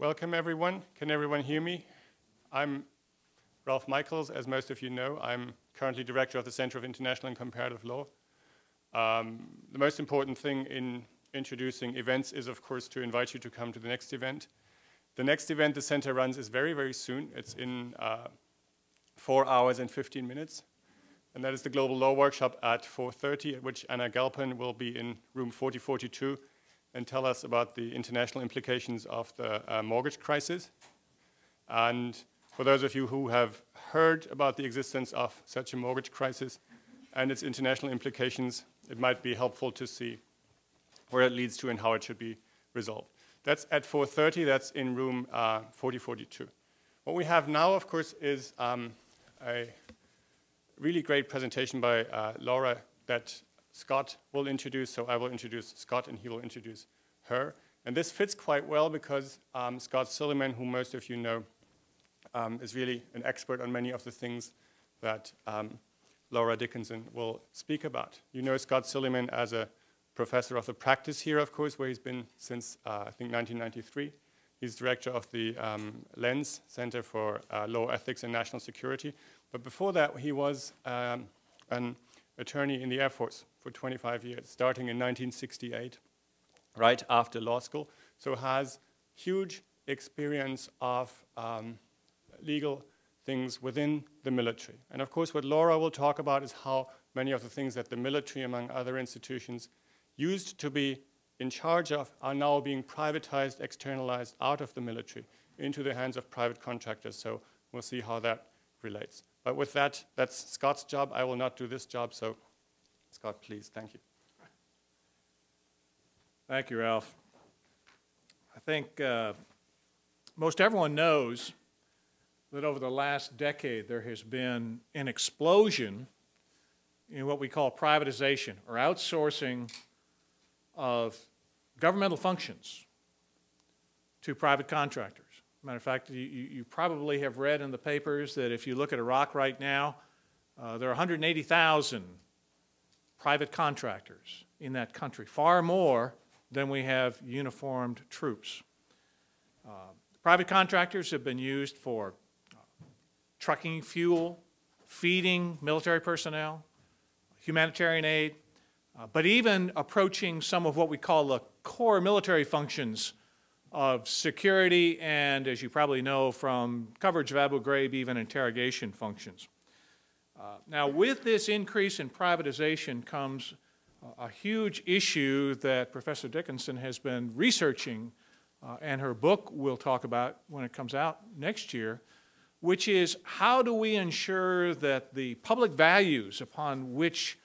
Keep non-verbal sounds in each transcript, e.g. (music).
Welcome, everyone. Can everyone hear me? I'm Ralph Michaels. As most of you know, I'm currently director of the Center of International and Comparative Law. Um, the most important thing in introducing events is, of course, to invite you to come to the next event. The next event the center runs is very, very soon. It's in uh, four hours and 15 minutes. And that is the Global Law Workshop at 4.30, at which Anna Gelpern will be in room 4042 and tell us about the international implications of the uh, mortgage crisis. And for those of you who have heard about the existence of such a mortgage crisis and its international implications, it might be helpful to see where it leads to and how it should be resolved. That's at 4.30, that's in room uh, 4042. What we have now, of course, is um, a really great presentation by uh, Laura that Scott will introduce. So I will introduce Scott and he will introduce her. And this fits quite well because um, Scott Silliman, who most of you know, um, is really an expert on many of the things that um, Laura Dickinson will speak about. You know Scott Silliman as a professor of the practice here, of course, where he's been since, uh, I think, 1993. He's director of the um, LENS Center for uh, Law, Ethics, and National Security. But before that, he was um, an attorney in the Air Force for 25 years, starting in 1968, right after law school. So has huge experience of um, legal things within the military. And of course, what Laura will talk about is how many of the things that the military, among other institutions, used to be in charge of are now being privatized, externalized out of the military into the hands of private contractors. So we'll see how that relates. But with that, that's Scott's job. I will not do this job. So, Scott, please, thank you. Thank you, Ralph. I think uh, most everyone knows that over the last decade there has been an explosion in what we call privatization or outsourcing of governmental functions to private contractors. Matter of fact, you, you, probably have read in the papers that if you look at Iraq right now, uh, there are 180,000 private contractors in that country, far more than we have uniformed troops. Uh, private contractors have been used for uh, trucking fuel, feeding military personnel, humanitarian aid, uh, but even approaching some of what we call the core military functions of security and, as you probably know from coverage of Abu Ghraib, even interrogation functions. Uh, now, with this increase in privatization comes a huge issue that Professor Dickinson has been researching, uh, and her book will talk about when it comes out next year, which is how do we ensure that the public values upon which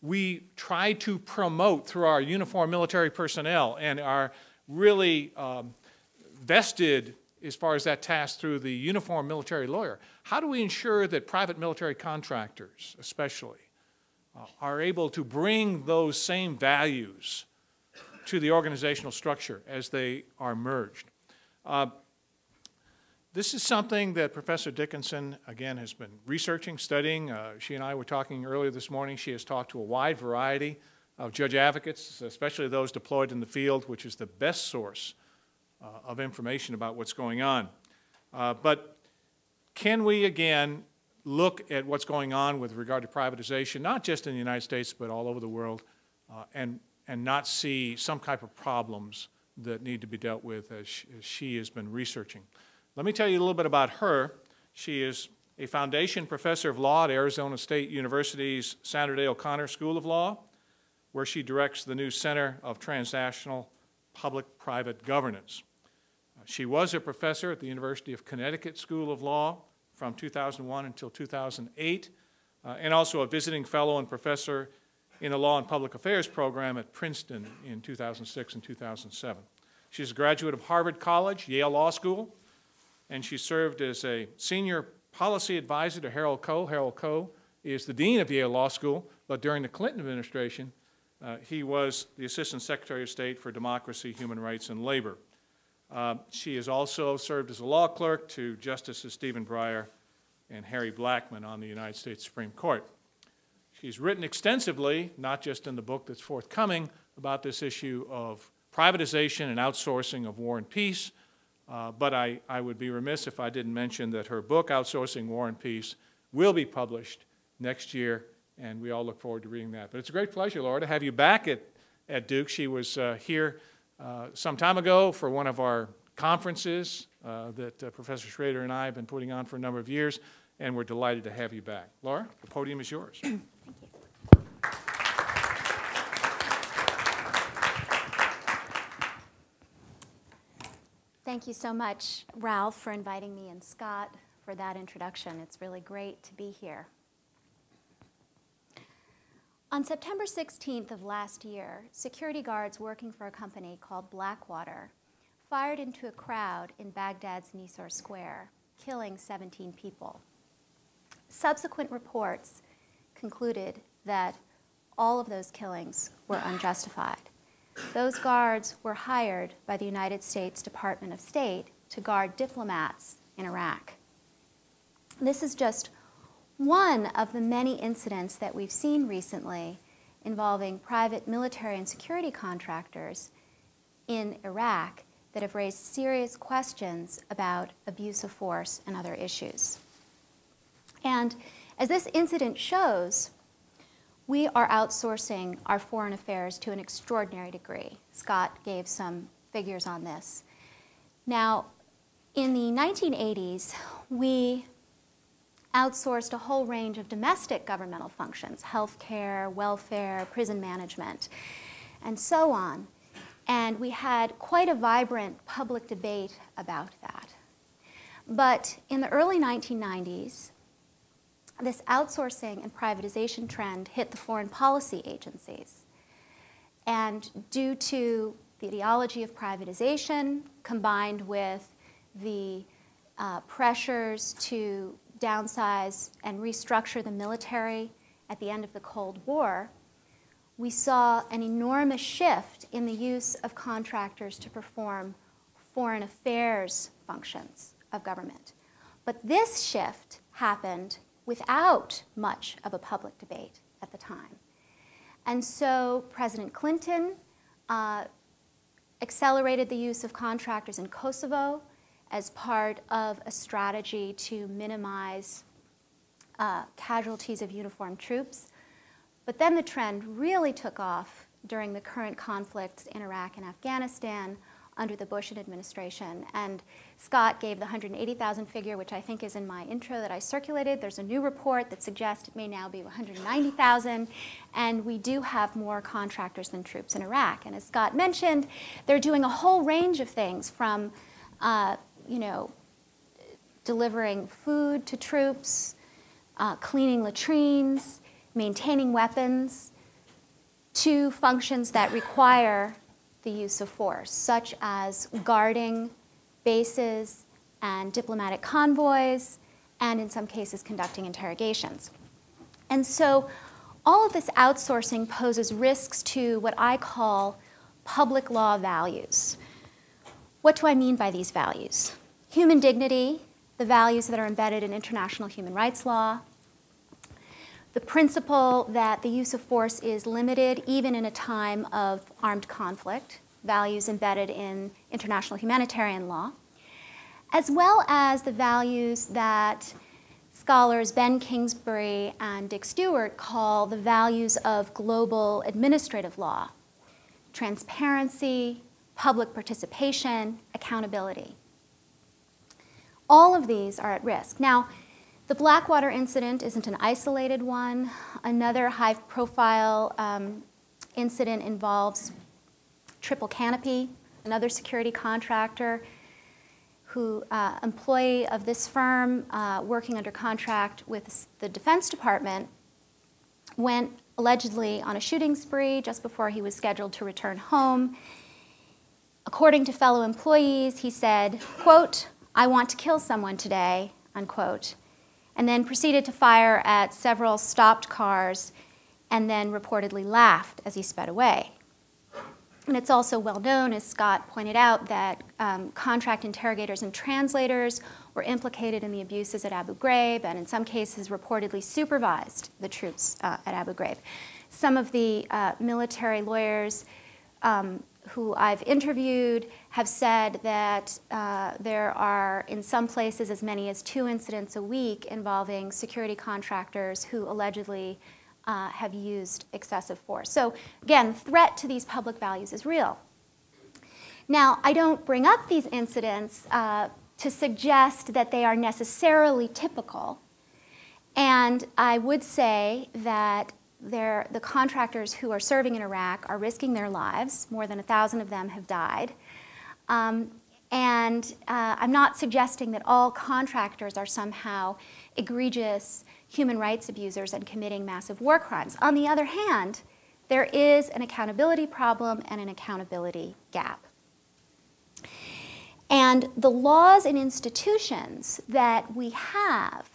we try to promote through our uniformed military personnel and are really um, vested as far as that task through the uniformed military lawyer. How do we ensure that private military contractors, especially, uh, are able to bring those same values to the organizational structure as they are merged? Uh, this is something that Professor Dickinson, again, has been researching, studying. Uh, she and I were talking earlier this morning. She has talked to a wide variety of judge advocates, especially those deployed in the field, which is the best source uh, of information about what's going on. Uh, but can we, again, look at what's going on with regard to privatization, not just in the United States, but all over the world, uh, and, and not see some type of problems that need to be dealt with as she, as she has been researching? Let me tell you a little bit about her. She is a foundation professor of law at Arizona State University's Sandra Day O'Connor School of Law, where she directs the new Center of Transnational Public-Private Governance. She was a professor at the University of Connecticut School of Law from 2001 until 2008, uh, and also a visiting fellow and professor in the Law and Public Affairs program at Princeton in 2006 and 2007. She's a graduate of Harvard College, Yale Law School, and she served as a senior policy advisor to Harold Koh. Harold Koh is the dean of Yale Law School, but during the Clinton administration, uh, he was the Assistant Secretary of State for Democracy, Human Rights, and Labor. Uh, she has also served as a law clerk to Justices Stephen Breyer and Harry Blackmun on the United States Supreme Court. She's written extensively, not just in the book that's forthcoming, about this issue of privatization and outsourcing of war and peace, Uh, But I, I would be remiss if I didn't mention that her book, Outsourcing War and Peace, will be published next year, and we all look forward to reading that. But it's a great pleasure, Laura, to have you back at, at Duke. She was uh, here uh, some time ago for one of our conferences uh, that uh, Professor Schroeder and I have been putting on for a number of years, and we're delighted to have you back. Laura, the podium is yours. Thank you. Thank you so much, Ralph, for inviting me and Scott for that introduction. It's really great to be here. On September 16th of last year, security guards working for a company called Blackwater fired into a crowd in Baghdad's Nisour Square, killing 17 people. Subsequent reports concluded that all of those killings were unjustified. Those guards were hired by the United States Department of State to guard diplomats in Iraq. This is just one of the many incidents that we've seen recently involving private military and security contractors in Iraq that have raised serious questions about abuse of force and other issues. And as this incident shows, we are outsourcing our foreign affairs to an extraordinary degree. Scott gave some figures on this. Now, in the 1980s, we outsourced a whole range of domestic governmental functions healthcare, welfare, prison management, and so on. And we had quite a vibrant public debate about that. But in the early 1990s, this outsourcing and privatization trend hit the foreign policy agencies. And due to the ideology of privatization combined with the uh, pressures to downsize and restructure the military at the end of the Cold War, we saw an enormous shift in the use of contractors to perform foreign affairs functions of government. But this shift happened without much of a public debate at the time. And so President Clinton uh, accelerated the use of contractors in Kosovo as part of a strategy to minimize uh, casualties of uniformed troops. But then the trend really took off during the current conflicts in Iraq and Afghanistan under the Bush administration. And Scott gave the 180,000 figure, which I think is in my intro that I circulated. There's a new report that suggests it may now be 190,000. And we do have more contractors than troops in Iraq. And as Scott mentioned, they're doing a whole range of things from, uh, you know, delivering food to troops, uh, cleaning latrines, maintaining weapons, to functions that require the use of force, such as guarding bases and diplomatic convoys, and in some cases, conducting interrogations. And so, all of this outsourcing poses risks to what I call public law values. What do I mean by these values? Human dignity, the values that are embedded in international human rights law, the principle that the use of force is limited even in a time of armed conflict, values embedded in international humanitarian law, as well as the values that scholars Ben Kingsbury and Dick Stewart call the values of global administrative law transparency, public participation, accountability. All of these are at risk. Now, the Blackwater incident isn't an isolated one. Another high profile um, incident involves Triple Canopy, another security contractor who uh, employee of this firm uh, working under contract with the Defense Department went allegedly on a shooting spree just before he was scheduled to return home. According to fellow employees, he said, quote, I want to kill someone today, unquote and then proceeded to fire at several stopped cars and then reportedly laughed as he sped away. And it's also well known, as Scott pointed out, that um, contract interrogators and translators were implicated in the abuses at Abu Ghraib and in some cases reportedly supervised the troops uh, at Abu Ghraib. Some of the uh, military lawyers um, who I've interviewed have said that uh, there are, in some places, as many as two incidents a week involving security contractors who allegedly uh, have used excessive force. So, again, threat to these public values is real. Now, I don't bring up these incidents uh, to suggest that they are necessarily typical. And I would say that the contractors who are serving in Iraq are risking their lives. More than a thousand of them have died. Um, and uh, I'm not suggesting that all contractors are somehow egregious human rights abusers and committing massive war crimes. On the other hand, there is an accountability problem and an accountability gap. And the laws and institutions that we have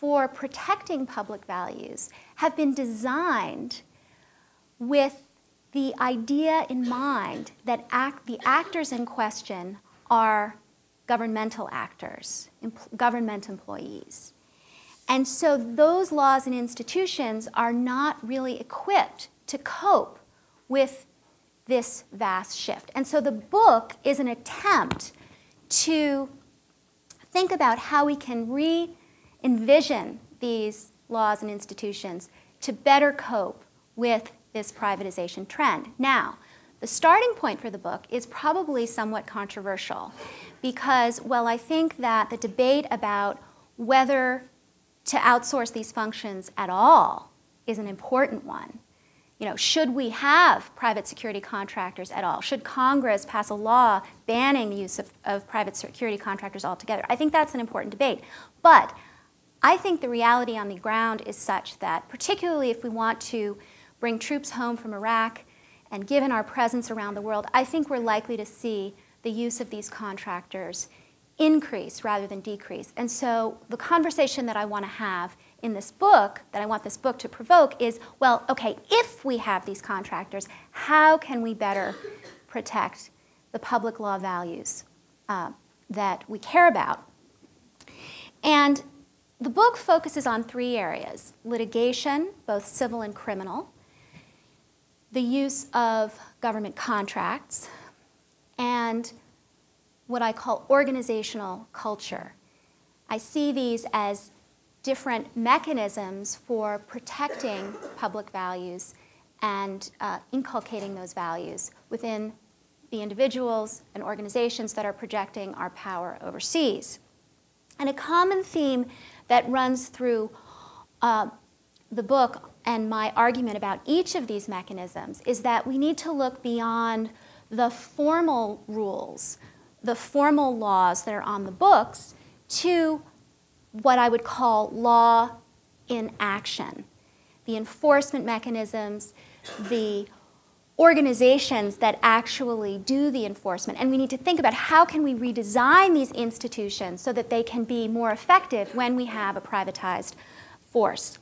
for protecting public values have been designed with the idea in mind that act, the actors in question are governmental actors, government employees. And so those laws and institutions are not really equipped to cope with this vast shift. And so the book is an attempt to think about how we can re envision these laws and institutions to better cope with this privatization trend. Now, the starting point for the book is probably somewhat controversial because, well, I think that the debate about whether to outsource these functions at all is an important one. You know, should we have private security contractors at all? Should Congress pass a law banning the use of, of private security contractors altogether? I think that's an important debate. But I think the reality on the ground is such that, particularly if we want to bring troops home from Iraq, and given our presence around the world, I think we're likely to see the use of these contractors increase rather than decrease. And so the conversation that I want to have in this book, that I want this book to provoke, is well, okay, if we have these contractors, how can we better protect the public law values uh, that we care about? And the book focuses on three areas litigation, both civil and criminal, the use of government contracts, and what I call organizational culture. I see these as different mechanisms for protecting public values and uh, inculcating those values within the individuals and organizations that are projecting our power overseas. And a common theme that runs through uh, the book and my argument about each of these mechanisms is that we need to look beyond the formal rules, the formal laws that are on the books, to what I would call law in action. The enforcement mechanisms, the organizations that actually do the enforcement. And we need to think about how can we redesign these institutions so that they can be more effective when we have a privatized force.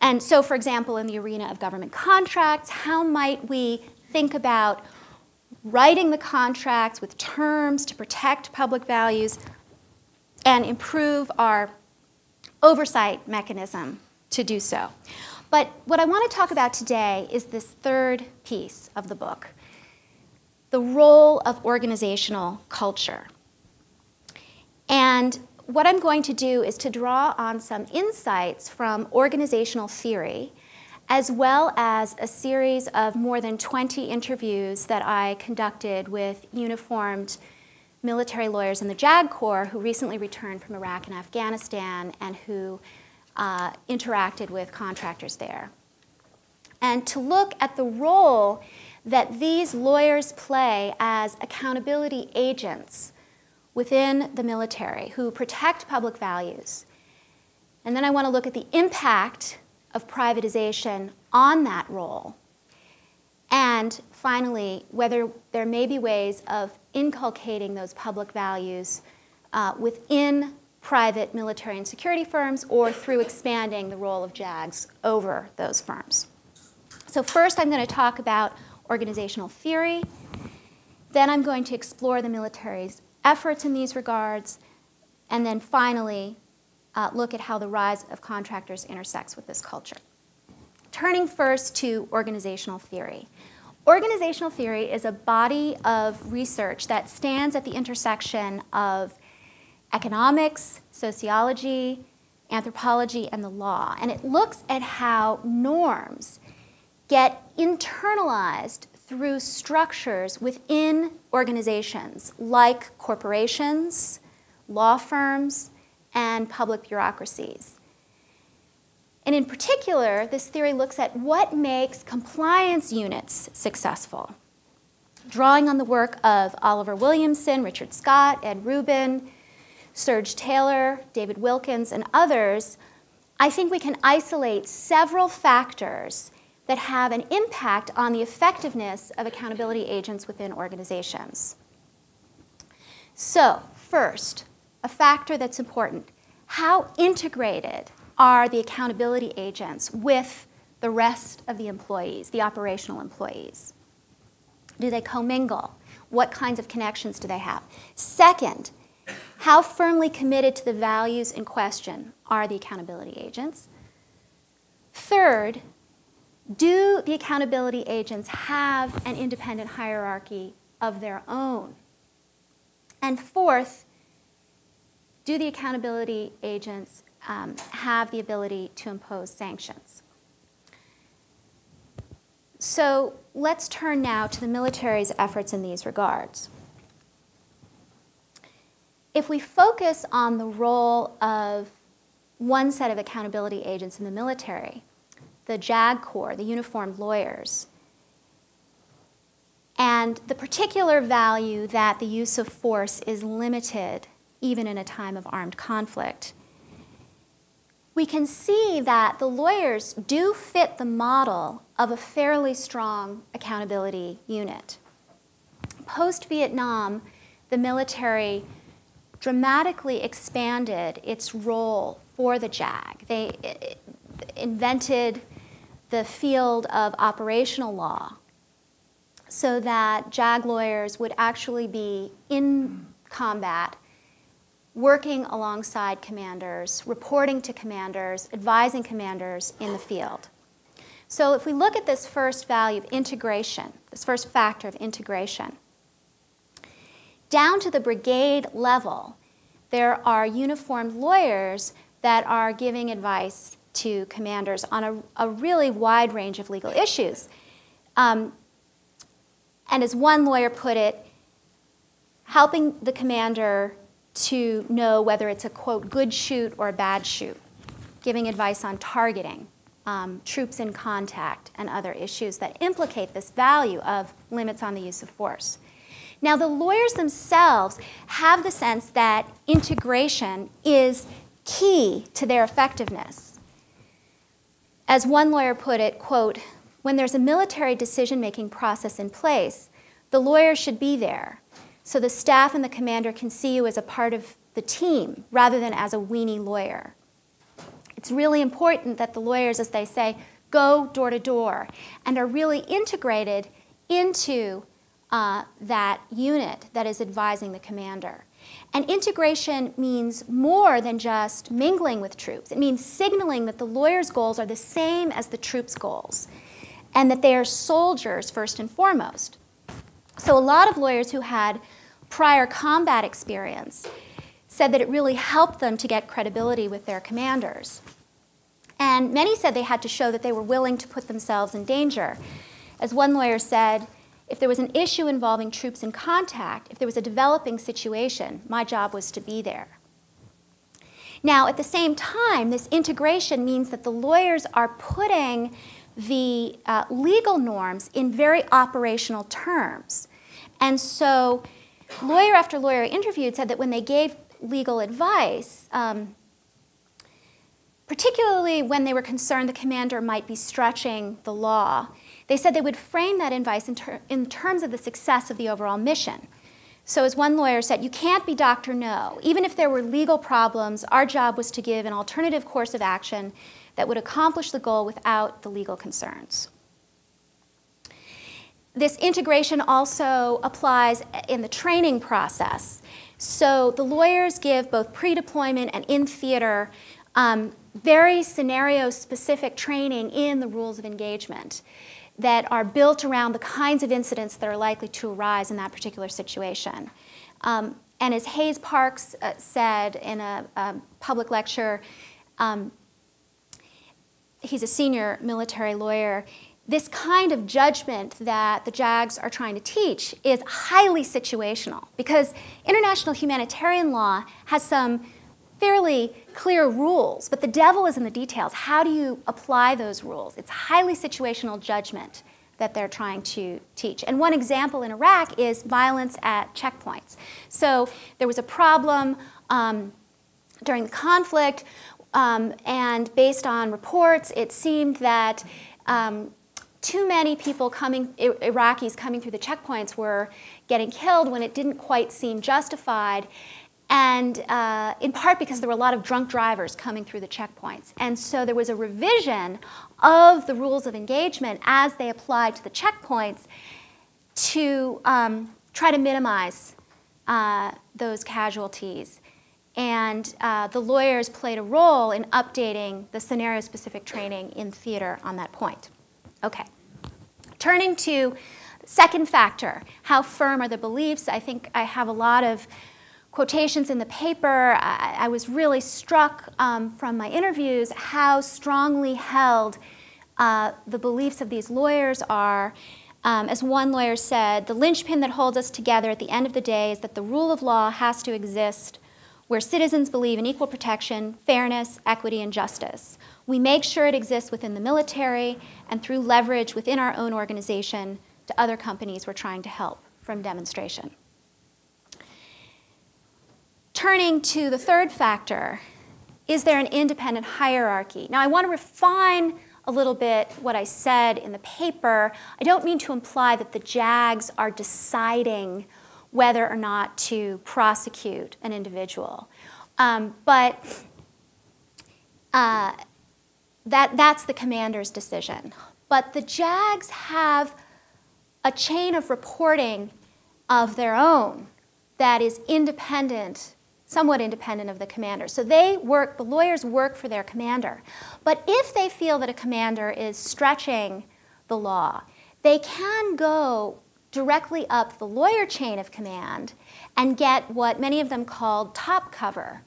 And so, for example, in the arena of government contracts, how might we think about writing the contracts with terms to protect public values and improve our oversight mechanism to do so? But what I want to talk about today is this third piece of the book the role of organizational culture. And what I'm going to do is to draw on some insights from organizational theory, as well as a series of more than 20 interviews that I conducted with uniformed military lawyers in the JAG Corps who recently returned from Iraq and Afghanistan and who uh, interacted with contractors there. And to look at the role that these lawyers play as accountability agents within the military who protect public values. And then I want to look at the impact of privatization on that role. And finally, whether there may be ways of inculcating those public values uh, within private military and security firms or through expanding the role of JAGs over those firms. So, first, I'm going to talk about organizational theory. Then, I'm going to explore the military's efforts in these regards. And then, finally, uh, look at how the rise of contractors intersects with this culture. Turning first to organizational theory. Organizational theory is a body of research that stands at the intersection of economics, sociology, anthropology, and the law. And it looks at how norms get internalized through structures within organizations like corporations, law firms, and public bureaucracies. And in particular, this theory looks at what makes compliance units successful. Drawing on the work of Oliver Williamson, Richard Scott, Ed Rubin, Serge Taylor, David Wilkins, and others, I think we can isolate several factors that have an impact on the effectiveness of accountability agents within organizations. So, first, a factor that's important how integrated are the accountability agents with the rest of the employees, the operational employees? Do they commingle? What kinds of connections do they have? Second, how firmly committed to the values in question are the accountability agents? Third, do the accountability agents have an independent hierarchy of their own? And fourth, do the accountability agents um, have the ability to impose sanctions? So let's turn now to the military's efforts in these regards. If we focus on the role of one set of accountability agents in the military, the JAG Corps, the uniformed lawyers, and the particular value that the use of force is limited even in a time of armed conflict. We can see that the lawyers do fit the model of a fairly strong accountability unit. Post Vietnam, the military dramatically expanded its role for the JAG. They invented the field of operational law so that JAG lawyers would actually be in combat, working alongside commanders, reporting to commanders, advising commanders in the field. So if we look at this first value of integration, this first factor of integration, down to the brigade level, there are uniformed lawyers that are giving advice to commanders on a, a really wide range of legal issues. Um, and as one lawyer put it, helping the commander to know whether it's a quote good shoot or a bad shoot, giving advice on targeting, um, troops in contact, and other issues that implicate this value of limits on the use of force. Now, the lawyers themselves have the sense that integration is key to their effectiveness. As one lawyer put it, quote, when there's a military decision-making process in place, the lawyer should be there so the staff and the commander can see you as a part of the team rather than as a weenie lawyer. It's really important that the lawyers, as they say, go door to door and are really integrated into uh, that unit that is advising the commander. And integration means more than just mingling with troops. It means signaling that the lawyer's goals are the same as the troops' goals and that they are soldiers first and foremost. So a lot of lawyers who had prior combat experience said that it really helped them to get credibility with their commanders. And many said they had to show that they were willing to put themselves in danger. As one lawyer said, if there was an issue involving troops in contact, if there was a developing situation, my job was to be there. Now, at the same time, this integration means that the lawyers are putting the uh, legal norms in very operational terms. And so, lawyer after lawyer interviewed said that when they gave legal advice, um, particularly when they were concerned the commander might be stretching the law, they said they would frame that advice in, ter in terms of the success of the overall mission. So as one lawyer said, you can't be Dr. No. Even if there were legal problems, our job was to give an alternative course of action that would accomplish the goal without the legal concerns. This integration also applies in the training process. So the lawyers give both pre-deployment and in-theater um, very scenario-specific training in the rules of engagement. That are built around the kinds of incidents that are likely to arise in that particular situation. Um, and as Hays Parks uh, said in a, a, public lecture, um, he's a senior military lawyer. This kind of judgment that the JAGs are trying to teach is highly situational because international humanitarian law has some fairly clear rules, but the devil is in the details. How do you apply those rules? It's highly situational judgment that they're trying to teach. And one example in Iraq is violence at checkpoints. So there was a problem um, during the conflict, um, and based on reports, it seemed that um, too many people coming, Iraqis coming through the checkpoints were getting killed when it didn't quite seem justified and uh, in part because there were a lot of drunk drivers coming through the checkpoints. And so there was a revision of the rules of engagement as they applied to the checkpoints to um, try to minimize uh, those casualties. And uh, the lawyers played a role in updating the scenario specific training in theater on that point. Okay. Turning to second factor, how firm are the beliefs? I think I have a lot of quotations in the paper, I, I was really struck um, from my interviews how strongly held uh, the beliefs of these lawyers are. Um, as one lawyer said, the linchpin that holds us together at the end of the day is that the rule of law has to exist where citizens believe in equal protection, fairness, equity, and justice. We make sure it exists within the military and through leverage within our own organization to other companies we're trying to help from demonstration. Turning to the third factor, is there an independent hierarchy? Now, I want to refine a little bit what I said in the paper. I don't mean to imply that the JAGs are deciding whether or not to prosecute an individual. Um, but uh, that, that's the commander's decision. But the JAGs have a chain of reporting of their own that is independent somewhat independent of the commander. So they work, the lawyers work for their commander. But if they feel that a commander is stretching the law, they can go directly up the lawyer chain of command and get what many of them call top cover,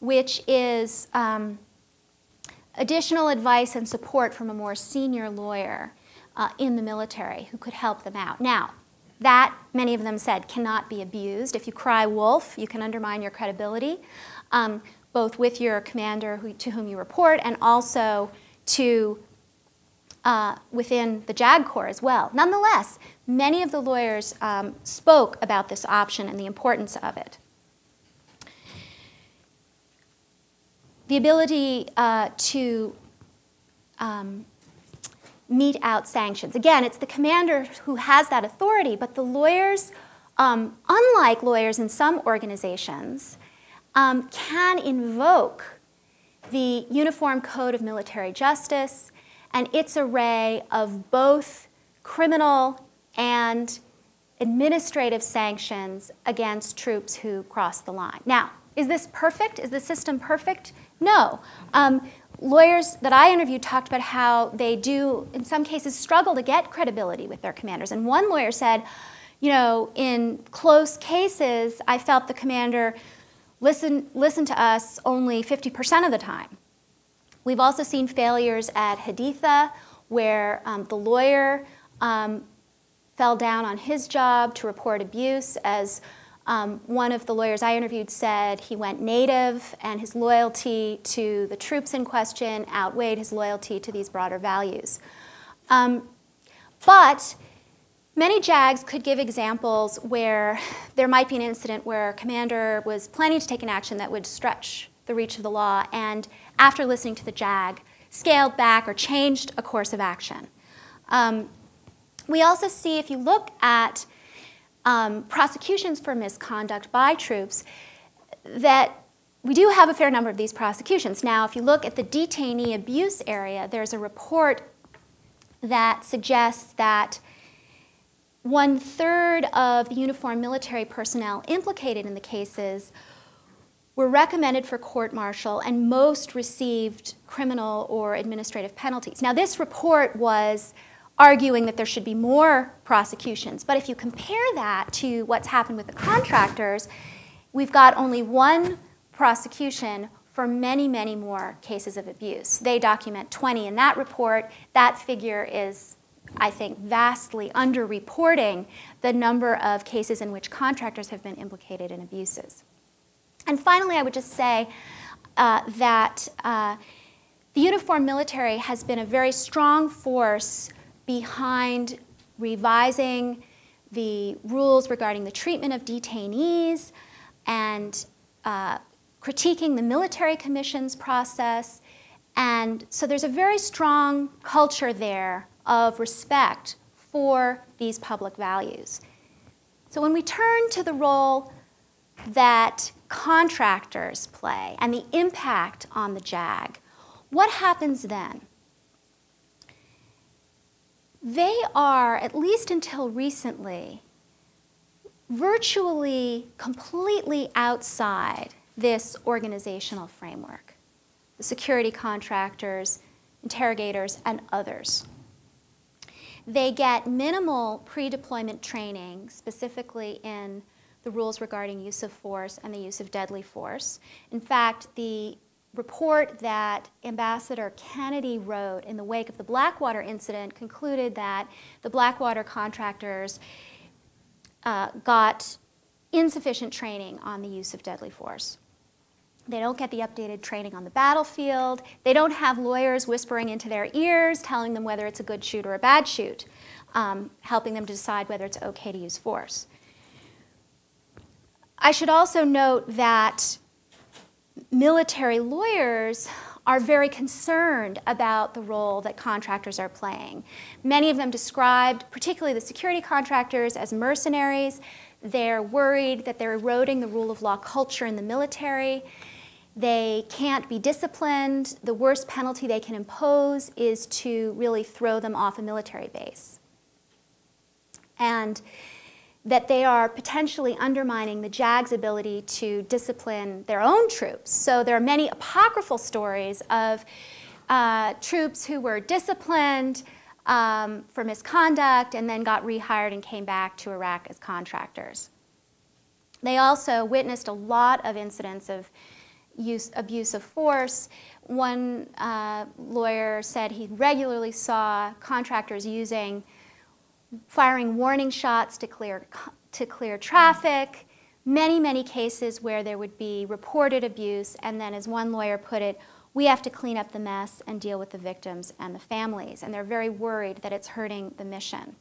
which is um, additional advice and support from a more senior lawyer uh, in the military who could help them out. Now, that, many of them said, cannot be abused. If you cry wolf, you can undermine your credibility, um, both with your commander who, to whom you report and also to uh, within the JAG Corps as well. Nonetheless, many of the lawyers um, spoke about this option and the importance of it. The ability uh, to um, mete out sanctions. Again, it's the commander who has that authority, but the lawyers, um, unlike lawyers in some organizations, um, can invoke the Uniform Code of Military Justice and its array of both criminal and administrative sanctions against troops who cross the line. Now, is this perfect? Is the system perfect? No. Um, lawyers that I interviewed talked about how they do, in some cases, struggle to get credibility with their commanders. And one lawyer said, you know, in close cases, I felt the commander listen, listen to us only 50% of the time. We've also seen failures at Haditha where um, the lawyer um, fell down on his job to report abuse as um, one of the lawyers I interviewed said he went native and his loyalty to the troops in question outweighed his loyalty to these broader values. Um, but many JAGs could give examples where there might be an incident where a commander was planning to take an action that would stretch the reach of the law and after listening to the JAG, scaled back or changed a course of action. Um, we also see, if you look at um, prosecutions for misconduct by troops that we do have a fair number of these prosecutions. Now, if you look at the detainee abuse area, there's a report that suggests that one third of the uniformed military personnel implicated in the cases were recommended for court martial and most received criminal or administrative penalties. Now, this report was arguing that there should be more prosecutions. But if you compare that to what's happened with the contractors, we've got only one prosecution for many, many more cases of abuse. They document 20 in that report. That figure is, I think, vastly underreporting the number of cases in which contractors have been implicated in abuses. And finally, I would just say uh, that uh, the uniformed military has been a very strong force behind revising the rules regarding the treatment of detainees and uh, critiquing the military commissions process. And so there's a very strong culture there of respect for these public values. So when we turn to the role that contractors play and the impact on the JAG, what happens then? They are, at least until recently, virtually completely outside this organizational framework the security contractors, interrogators, and others. They get minimal pre deployment training, specifically in the rules regarding use of force and the use of deadly force. In fact, the report that Ambassador Kennedy wrote in the wake of the Blackwater incident concluded that the Blackwater contractors uh, got insufficient training on the use of deadly force. They don't get the updated training on the battlefield. They don't have lawyers whispering into their ears, telling them whether it's a good shoot or a bad shoot, um, helping them to decide whether it's okay to use force. I should also note that military lawyers are very concerned about the role that contractors are playing. Many of them described, particularly the security contractors, as mercenaries. They're worried that they're eroding the rule of law culture in the military. They can't be disciplined. The worst penalty they can impose is to really throw them off a military base. And that they are potentially undermining the JAG's ability to discipline their own troops. So there are many apocryphal stories of uh, troops who were disciplined um, for misconduct and then got rehired and came back to Iraq as contractors. They also witnessed a lot of incidents of use, abuse of force. One uh, lawyer said he regularly saw contractors using firing warning shots to clear, to clear traffic, many, many cases where there would be reported abuse, and then, as one lawyer put it, we have to clean up the mess and deal with the victims and the families. And they're very worried that it's hurting the mission.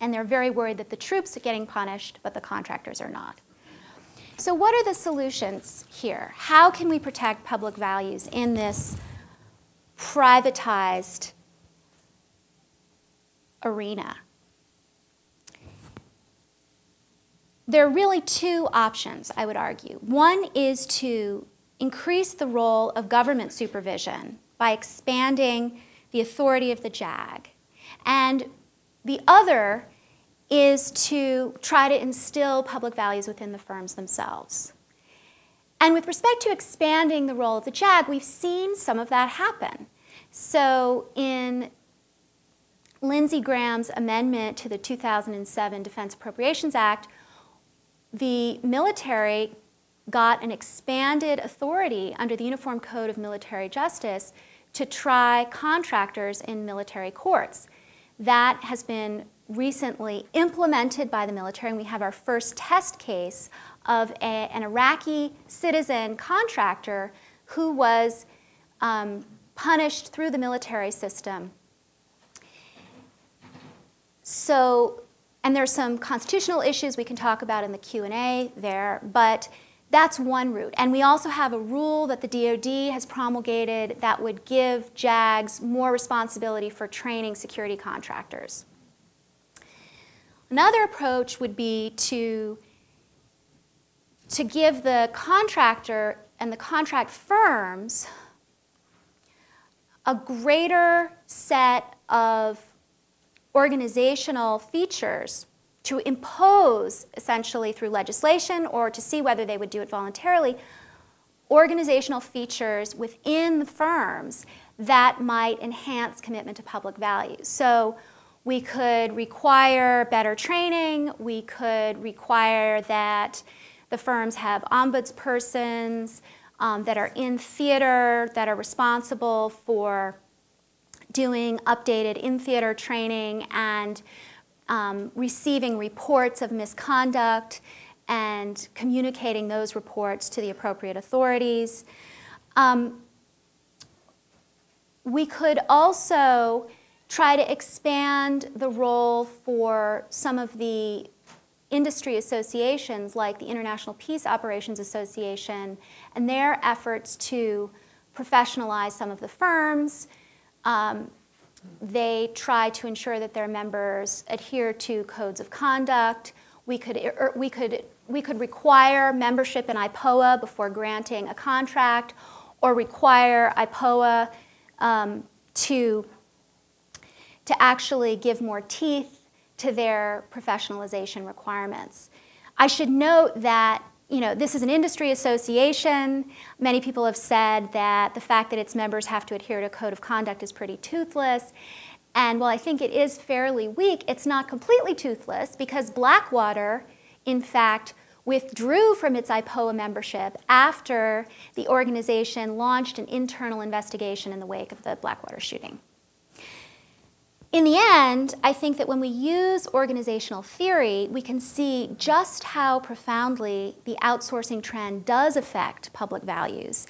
And they're very worried that the troops are getting punished, but the contractors are not. So, what are the solutions here? How can we protect public values in this privatized arena. There are really two options, I would argue. One is to increase the role of government supervision by expanding the authority of the JAG. And the other is to try to instill public values within the firms themselves. And with respect to expanding the role of the JAG, we've seen some of that happen. So in Lindsey Graham's amendment to the 2007 Defense Appropriations Act, the military got an expanded authority under the Uniform Code of Military Justice to try contractors in military courts. That has been recently implemented by the military, and we have our first test case of a, an Iraqi citizen contractor who was um, punished through the military system so, and there's some constitutional issues we can talk about in the Q&A there, but that's one route. And we also have a rule that the DoD has promulgated that would give JAGs more responsibility for training security contractors. Another approach would be to, to give the contractor and the contract firms a greater set of organizational features to impose, essentially through legislation or to see whether they would do it voluntarily, organizational features within the firms that might enhance commitment to public values. So we could require better training, we could require that the firms have ombudspersons um, that are in theater, that are responsible for doing updated in theater training and um, receiving reports of misconduct and communicating those reports to the appropriate authorities. Um, we could also try to expand the role for some of the industry associations like the International Peace Operations Association and their efforts to professionalize some of the firms. Um, they try to ensure that their members adhere to codes of conduct. We could, er, we could, we could require membership in IPOA before granting a contract or require IPOA um, to, to actually give more teeth to their professionalization requirements. I should note that you know, this is an industry association. Many people have said that the fact that its members have to adhere to a code of conduct is pretty toothless. And while I think it is fairly weak, it's not completely toothless because Blackwater, in fact, withdrew from its IPOA membership after the organization launched an internal investigation in the wake of the Blackwater shooting. In the end, I think that when we use organizational theory, we can see just how profoundly the outsourcing trend does affect public values,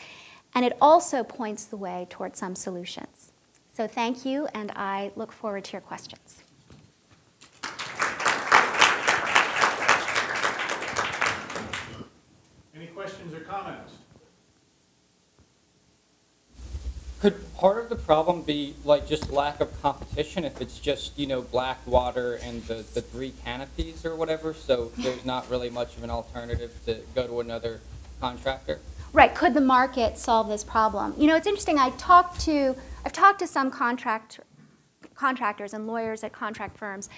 and it also points the way towards some solutions. So thank you, and I look forward to your questions. Any questions or comments? Could part of the problem be like just lack of competition if it's just, you know, Blackwater and the, the three canopies or whatever, so there's not really much of an alternative to go to another contractor? Right, could the market solve this problem? You know, it's interesting, I talked to, I've talked to some contract, contractors and lawyers at contract firms,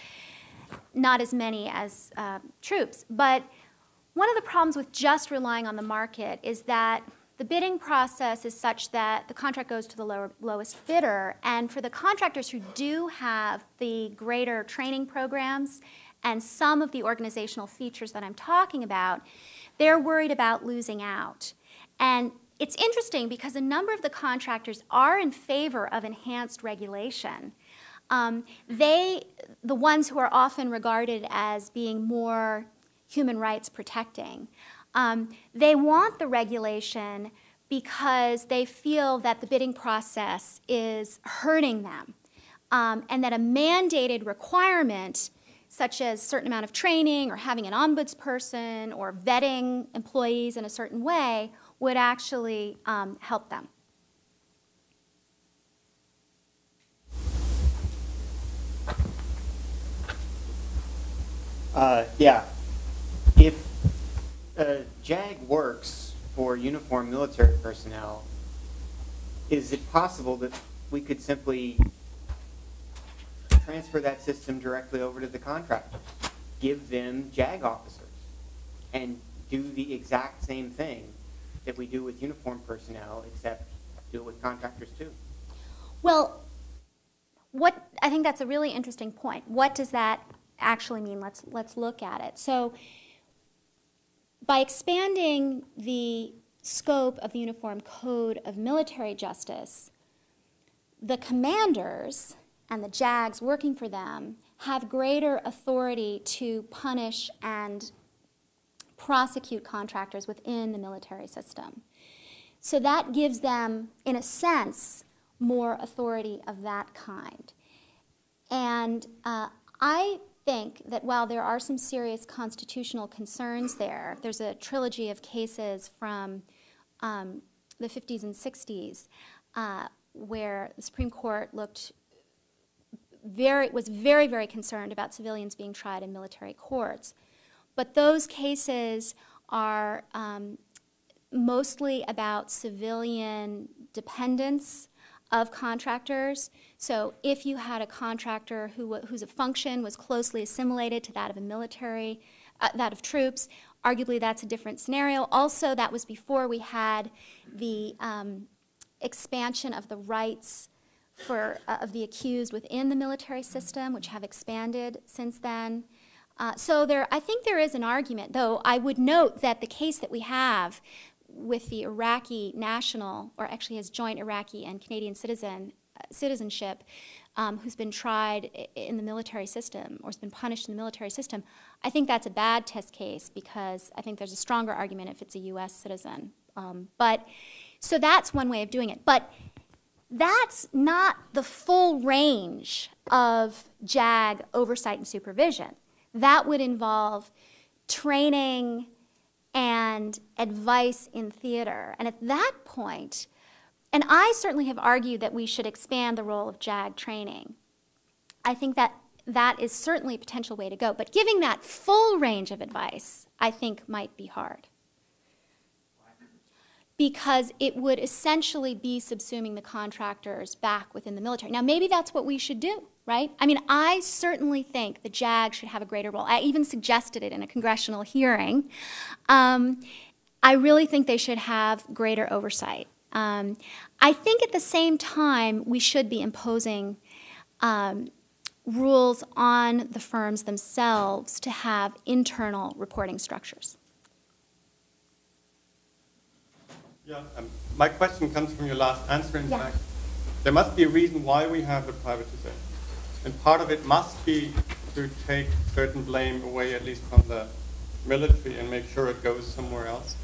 not as many as uh, troops, but one of the problems with just relying on the market is that the bidding process is such that the contract goes to the lower, lowest bidder. And for the contractors who do have the greater training programs and some of the organizational features that I'm talking about, they're worried about losing out. And it's interesting because a number of the contractors are in favor of enhanced regulation. Um, they, the ones who are often regarded as being more human rights protecting, um, they want the regulation because they feel that the bidding process is hurting them um, and that a mandated requirement such as certain amount of training or having an ombudsperson or vetting employees in a certain way would actually um, help them. Uh, yeah. If uh, JAG works for uniformed military personnel, is it possible that we could simply transfer that system directly over to the contractor, give them JAG officers, and do the exact same thing that we do with uniformed personnel, except do it with contractors too? Well, what I think that's a really interesting point. What does that actually mean? Let's let's look at it. So by expanding the scope of the Uniform Code of Military Justice, the commanders and the JAGs working for them have greater authority to punish and prosecute contractors within the military system. So that gives them, in a sense, more authority of that kind. And uh, I think that while there are some serious constitutional concerns there, there's a trilogy of cases from um, the 50s and 60s uh, where the Supreme Court looked very, was very, very concerned about civilians being tried in military courts. But those cases are um, mostly about civilian dependents of contractors. So if you had a contractor who, whose function was closely assimilated to that of a military, uh, that of troops, Arguably, that's a different scenario. Also, that was before we had the um, expansion of the rights for, uh, of the accused within the military system, which have expanded since then. Uh, so there, I think there is an argument, though I would note that the case that we have with the Iraqi national, or actually his joint Iraqi and Canadian citizen uh, citizenship, um, who's been tried in the military system or has been punished in the military system, I think that's a bad test case because I think there's a stronger argument if it's a U.S. citizen. Um, but so that's one way of doing it. But that's not the full range of JAG oversight and supervision. That would involve training and advice in theater. And at that point, and I certainly have argued that we should expand the role of JAG training. I think that that is certainly a potential way to go. But giving that full range of advice, I think, might be hard. Because it would essentially be subsuming the contractors back within the military. Now, maybe that's what we should do, right? I mean, I certainly think the JAG should have a greater role. I even suggested it in a congressional hearing. Um, I really think they should have greater oversight. Um, I think at the same time, we should be imposing um, rules on the firms themselves to have internal reporting structures. Yeah, um, my question comes from your last answer, in yeah. fact. There must be a reason why we have the privatization. And part of it must be to take certain blame away, at least from the military, and make sure it goes somewhere else.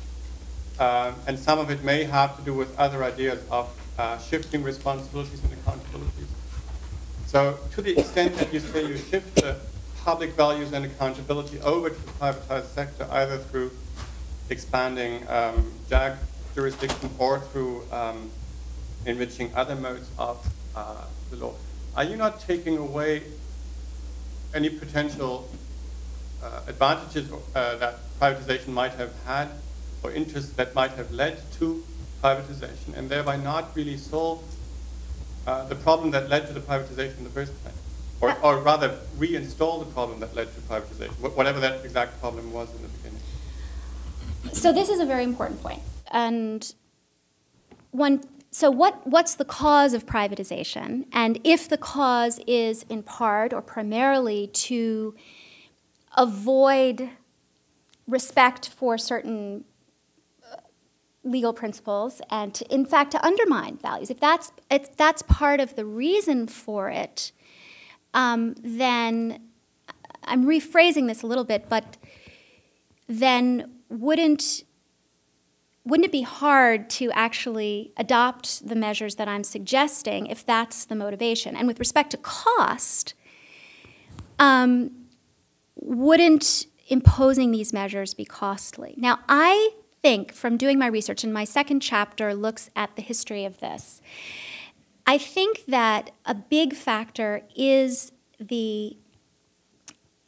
Uh, and some of it may have to do with other ideas of uh, shifting responsibilities and accountabilities. So to the extent that you say you shift the public values and accountability over to the privatized sector, either through expanding um, JAG jurisdiction or through um, enriching other modes of uh, the law, are you not taking away any potential uh, advantages uh, that privatization might have had or interests that might have led to privatization and thereby not really solve uh, the problem that led to the privatization in the first place? Or, or rather, reinstall the problem that led to privatization, whatever that exact problem was in the beginning. So this is a very important point. And one, so what, what's the cause of privatization? And if the cause is in part or primarily to avoid respect for certain legal principles and to, in fact to undermine values if that's if that's part of the reason for it um, then i'm rephrasing this a little bit but then wouldn't wouldn't it be hard to actually adopt the measures that i'm suggesting if that's the motivation? And with respect to cost um, wouldn't imposing these measures be costly? Now i think from doing my research, and my second chapter looks at the history of this, I think that a big factor is the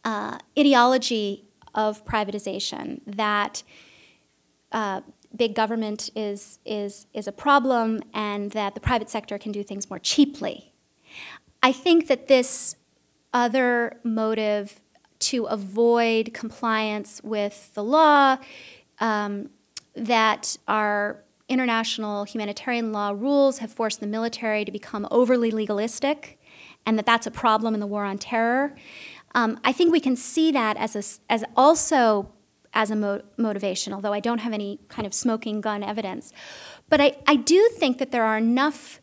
uh, ideology of privatization that uh, big government is, is, is a problem and that the private sector can do things more cheaply. I think that this other motive to avoid compliance with the law um, that our international humanitarian law rules have forced the military to become overly legalistic, and that that's a problem in the war on terror. Um, I think we can see that as, a, as also as a mo motivation, although I don't have any kind of smoking gun evidence. But I, I do think that there are enough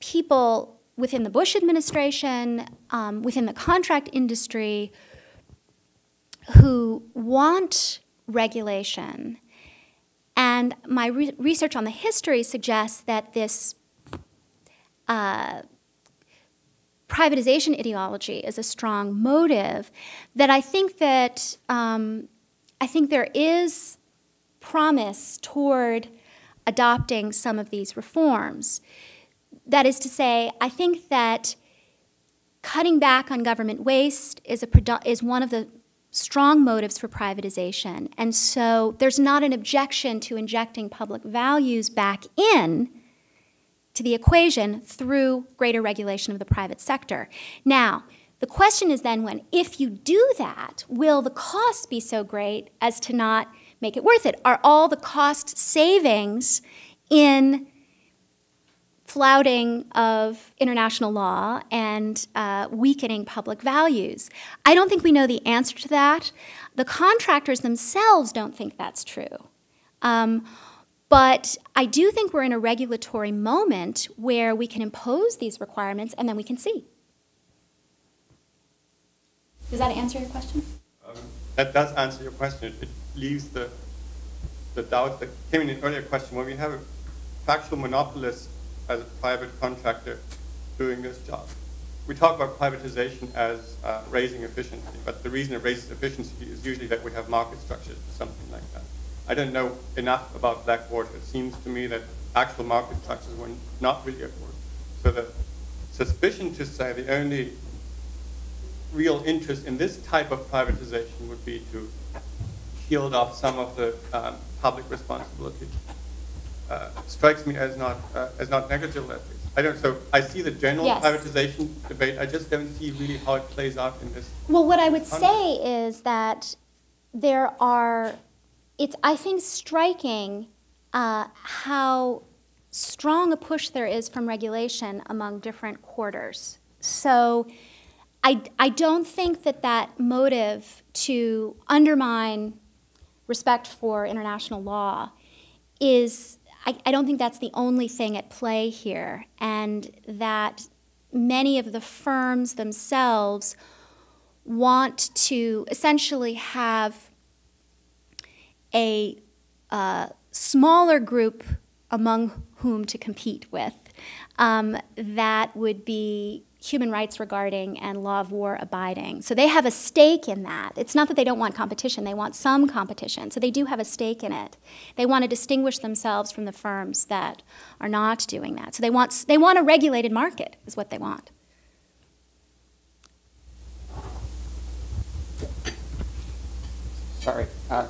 people within the Bush administration, um, within the contract industry, who want regulation. And my re research on the history suggests that this uh, privatization ideology is a strong motive. That I think that um, I think there is promise toward adopting some of these reforms. That is to say, I think that cutting back on government waste is, a, is one of the strong motives for privatization. And so there's not an objection to injecting public values back in to the equation through greater regulation of the private sector. Now, The question is then when, if you do that, will the costs be so great as to not make it worth it? Are all the cost savings in flouting of international law and uh, weakening public values? I don't think we know the answer to that. The contractors themselves don't think that's true. Um, but I do think we're in a regulatory moment where we can impose these requirements and then we can see. Does that answer your question? Um, That does answer your question. It- leaves the, the doubt that came in an earlier question. When we have a factual monopolist as a private contractor doing this job, we talk about privatization as uh, raising efficiency, but the reason it raises efficiency is usually that we have market structures or something like that. I don't know enough about Blackwater. It seems to me that actual market structures were not really at work. So the suspicion to say the only real interest in this type of privatization would be to shield off some of the um, public responsibility. Uh, strikes me as not uh, as not negligible at least. I don't. So I see the general Yes. privatization debate. I just don't see really how it plays out in this. Well, what I would say is that there are, it's, I think, striking uh, how strong a push there is from regulation among different quarters. So I, I don't think that that motive to undermine respect for international law is, I, I don't think that's the only thing at play here, and that many of the firms themselves want to essentially have a uh, smaller group among whom to compete with um, that would be human rights regarding and law of war abiding. So they have a stake in that. It's not that they don't want competition, they want some competition. So they do have a stake in it. They want to distinguish themselves from the firms that are not doing that. So they want, they want a regulated market, is what they want. Sorry, uh,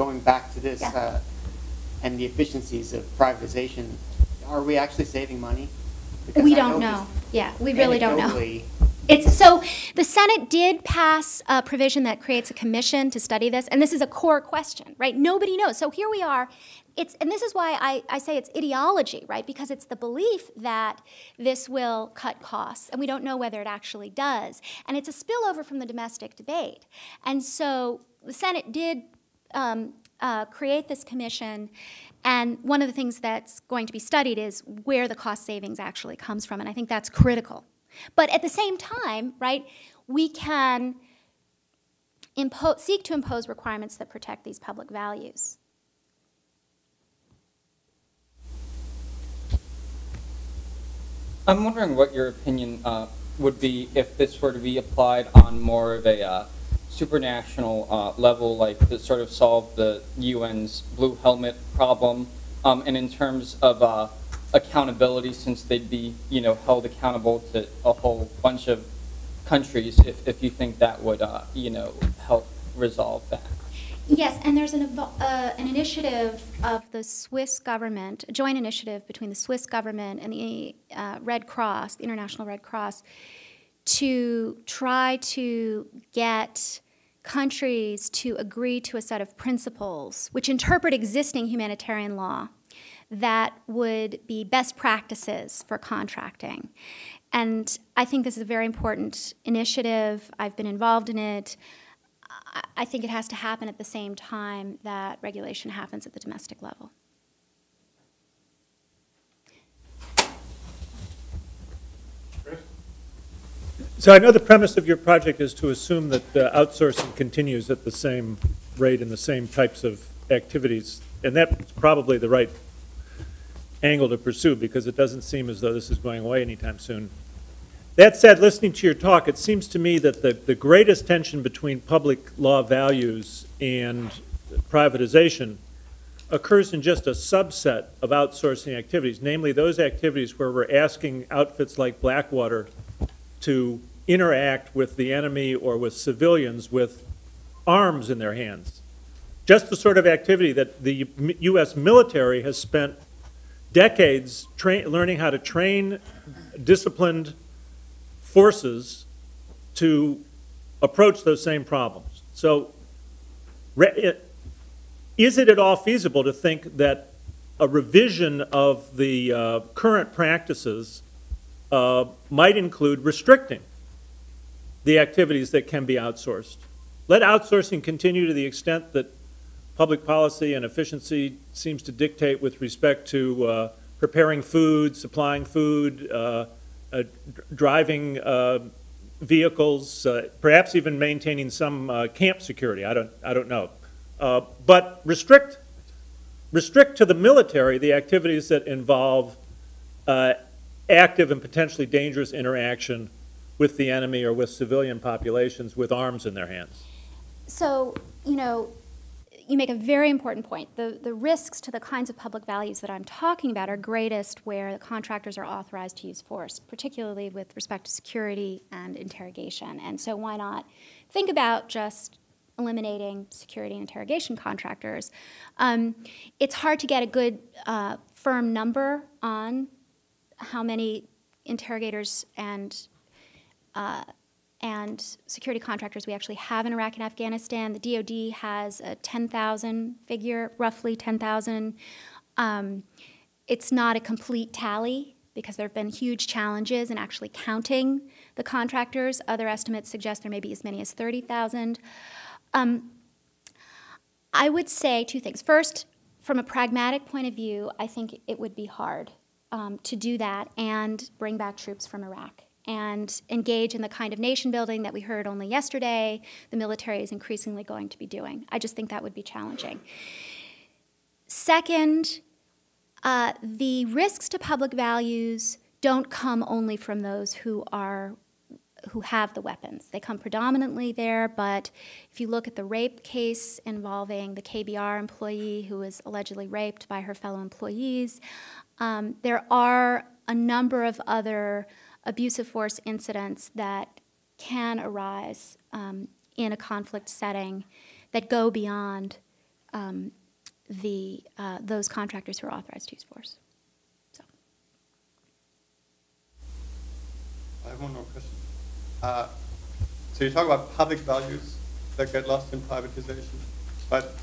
going back to this, Yeah. uh, and the efficiencies of privatization, are we actually saving money? Because We I don't know. Yeah, we really don't know. It's, so the Senate did pass a provision that creates a commission to study this, and this is a core question, right? Nobody knows. So here we are. It's, and this is why I, I say it's ideology, right? Because it's the belief that this will cut costs, and we don't know whether it actually does. And it's a spillover from the domestic debate. And so the Senate did um, uh, create this commission, and one of the things that's going to be studied is where the cost savings actually comes from, and I think that's critical. But at the same time, right, we can impo- seek to impose requirements that protect these public values. I'm wondering what your opinion uh, would be if this were to be applied on more of a uh, supranational uh, level, like to sort of solve the UN's blue helmet problem, um, and in terms of uh, accountability, since they'd be, you know, held accountable to a whole bunch of countries, if, if you think that would, uh, you know, help resolve that. Yes, and there's an, uh, an initiative of the Swiss government, a joint initiative between the Swiss government and the uh, Red Cross, the International Red Cross, to try to get countries to agree to a set of principles which interpret existing humanitarian law that would be best practices for contracting. And I think this is a very important initiative. I've been involved in it. I- think it has to happen at the same time that regulation happens at the domestic level. So I know the premise of your project is to assume that uh, outsourcing continues at the same rate and the same types of activities, and that's probably the right angle to pursue, because it doesn't seem as though this is going away anytime soon. That said, listening to your talk, it seems to me that the, the greatest tension between public law values and privatization occurs in just a subset of outsourcing activities, namely those activities where we're asking outfits like Blackwater to interact with the enemy or with civilians with arms in their hands. Just the sort of activity that the U.S. military has spent decades learning how to train disciplined forces to approach those same problems. So, is it at all feasible to think that a revision of the uh, current practices uh, might include restricting the activities that can be outsourced? Let outsourcing continue to the extent that public policy and efficiency seems to dictate with respect to uh, preparing food, supplying food, uh, uh, driving uh, vehicles, uh, perhaps even maintaining some uh, camp security. I don't, I don't know. But restrict, restrict to the military the activities that involve active and potentially dangerous interaction with the enemy or with civilian populations with arms in their hands. So, you know, you make a very important point. The, the risks to the kinds of public values that I'm talking about are greatest where the contractors are authorized to use force, particularly with respect to security and interrogation. And so, why not think about just eliminating security and interrogation contractors? Um, it's hard to get a good, uh, firm number on how many interrogators and uh, and security contractors we actually have in Iraq and Afghanistan. The DoD has a 10,000 figure, roughly 10,000. Um, it's not a complete tally because there have been huge challenges in actually counting the contractors. Other estimates suggest there may be as many as 30,000. Um, I would say two things. First, from a pragmatic point of view, I think it would be hard um, to do that and bring back troops from Iraq and engage in the kind of nation building that we heard only yesterday the military is increasingly going to be doing. I just think that would be challenging. Second, uh, the risks to public values don't come only from those who are who have the weapons. They come predominantly there, but if you look at the rape case involving the KBR employee who was allegedly raped by her fellow employees, um, there are a number of other abusive force incidents that can arise um, in a conflict setting that go beyond um, the uh, those contractors who are authorized to use force. So. I have one more question. Uh, so you talk about public values that get lost in privatization, but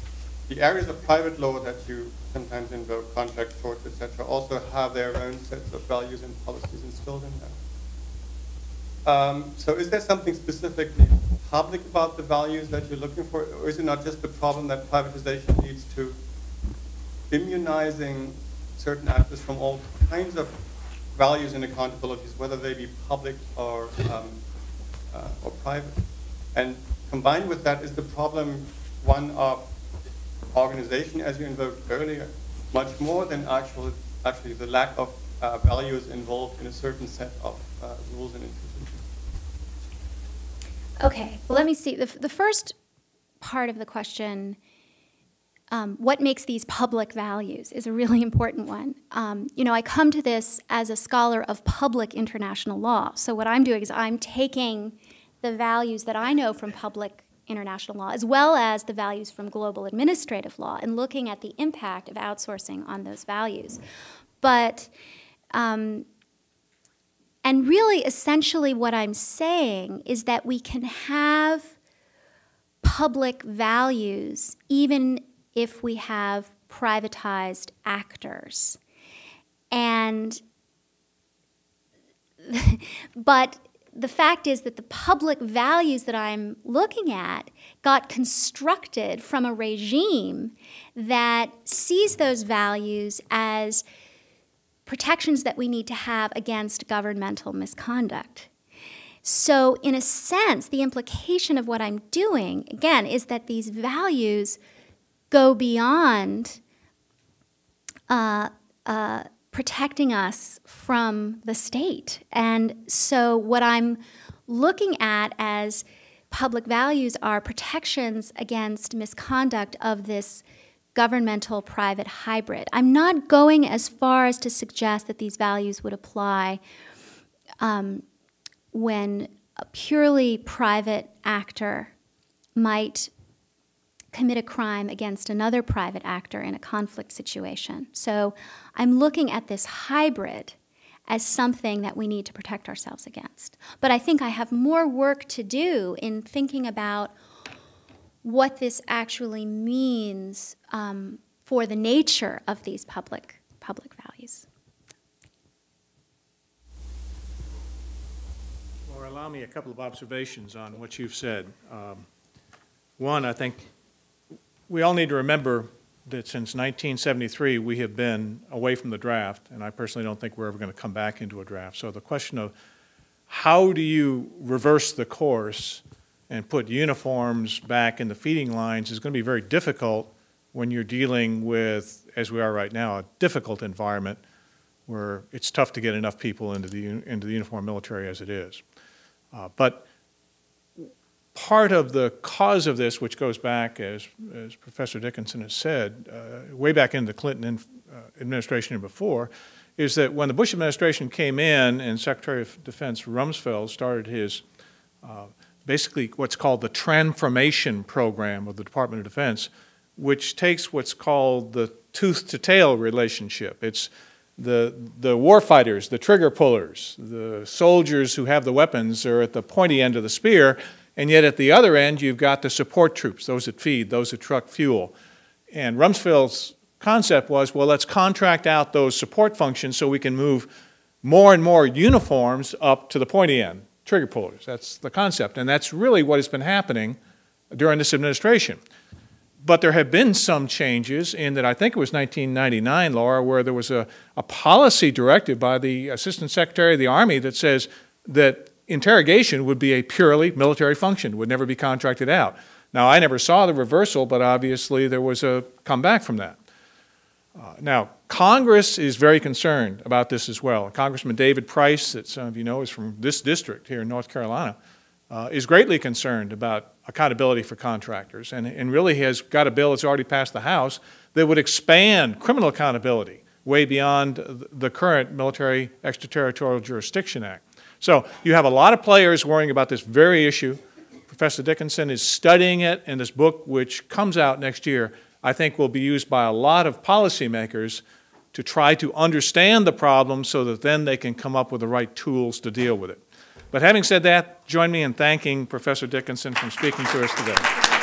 the areas of private law that you sometimes invoke, contract torts, etc., also have their own sets of values and policies instilled in them. Um, so is there something specifically public about the values that you're looking for, or is it not just the problem that privatization leads to immunizing certain actors from all kinds of values and accountabilities, whether they be public or um, uh, or private? And combined with that is the problem one of organization, as you invoked earlier, much more than actual, actually the lack of uh, values involved in a certain set of uh, rules and institutions. Okay, well, let me see. The, the first part of the question, um, what makes these public values, is a really (laughs) important one. Um, you know, I come to this as a scholar of public international law. So, what I'm doing is I'm taking the values that I know from public international law, as well as the values from global administrative law, and looking at the impact of outsourcing on those values. But um, and really, essentially, what I'm saying is that we can have public values even if we have privatized actors. And, (laughs) but the fact is that the public values that I'm looking at got constructed from a regime that sees those values as protections that we need to have against governmental misconduct. So, in a sense, the implication of what I'm doing, again, is that these values go beyond uh, uh, protecting us from the state. And so, what I'm looking at as public values are protections against misconduct of this governmental private hybrid. I'm not going as far as to suggest that these values would apply um, when a purely private actor might commit a crime against another private actor in a conflict situation. So I'm looking at this hybrid as something that we need to protect ourselves against. But I think I have more work to do in thinking about what this actually means um, for the nature of these public public values. Laura, allow me a couple of observations on what you've said. Um, One, I think we all need to remember that since 1973, we have been away from the draft, and I personally don't think we're ever going to come back into a draft. So the question of how do you reverse the course and put uniforms back in the feeding lines is going to be very difficult when you're dealing with, as we are right now, a difficult environment where it's tough to get enough people into the, into the uniform military as it is. Uh, But part of the cause of this, which goes back, as, as Professor Dickinson has said, uh, way back in the Clinton in- uh, administration and before, is that when the Bush administration came in and Secretary of Defense Rumsfeld started his, uh, basically what's called the transformation program of the Department of Defense, which takes what's called the tooth to tail relationship. It's the, the warfighters, the trigger pullers, the soldiers who have the weapons are at the pointy end of the spear, and yet at the other end, you've got the support troops, those that feed, those that truck fuel. And Rumsfeld's concept was, well, let's contract out those support functions so we can move more and more uniforms up to the pointy end, trigger pullers. That's the concept. And that's really what has been happening during this administration. But there have been some changes in that I think it was 1999, Laura, where there was a, a policy directive by the Assistant Secretary of the Army that says that interrogation would be a purely military function, would never be contracted out. Now, I never saw the reversal, but obviously there was a comeback from that. Uh, now, Congress is very concerned about this as well. Congressman David Price, that some of you know is from this district here in North Carolina, uh, is greatly concerned about accountability for contractors and, and really has got a bill that's already passed the House that would expand criminal accountability way beyond the current Military Extraterritorial Jurisdiction Act. So you have a lot of players worrying about this very issue. Professor Dickinson is studying it, and this book, which comes out next year, I think will be used by a lot of policymakers to try to understand the problem so that then they can come up with the right tools to deal with it. But having said that, join me in thanking Professor Dickinson for speaking to us today.